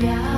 Yeah.